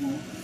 嗯